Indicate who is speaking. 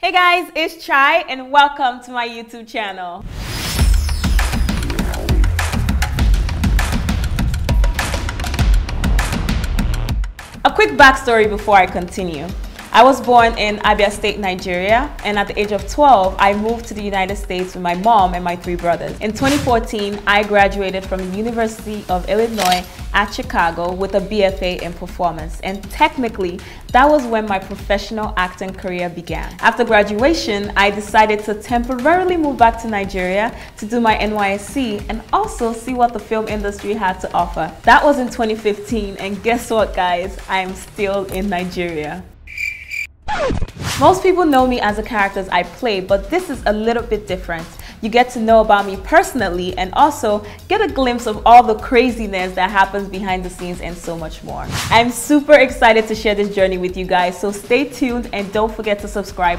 Speaker 1: Hey guys, it's Chy and welcome to my YouTube channel. A quick backstory before I continue. I was born in Abia State, Nigeria, and at the age of 12, I moved to the United States with my mom and my three brothers. In 2014, I graduated from the University of Illinois at Chicago with a BFA in performance, and technically, that was when my professional acting career began. After graduation, I decided to temporarily move back to Nigeria to do my NYSC and also see what the film industry had to offer. That was in 2015, and guess what, guys? I am still in Nigeria. Most people know me as the characters I play, but this is a little bit different. You get to know about me personally and also get a glimpse of all the craziness that happens behind the scenes and so much more. I'm super excited to share this journey with you guys, so stay tuned and don't forget to subscribe.